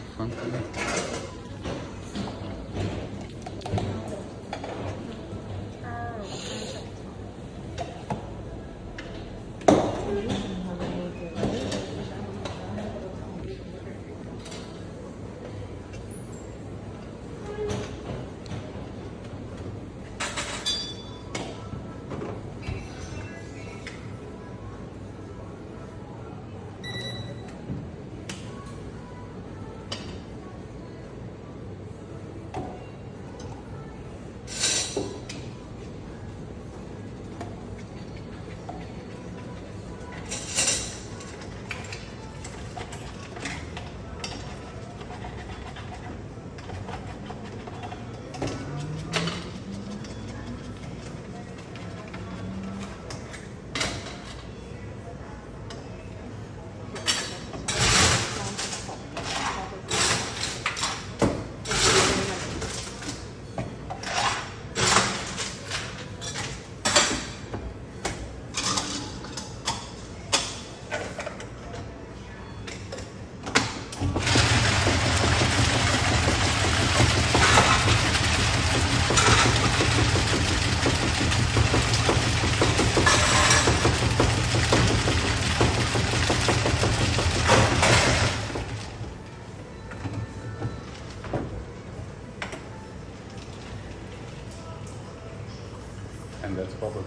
funky. And that's probably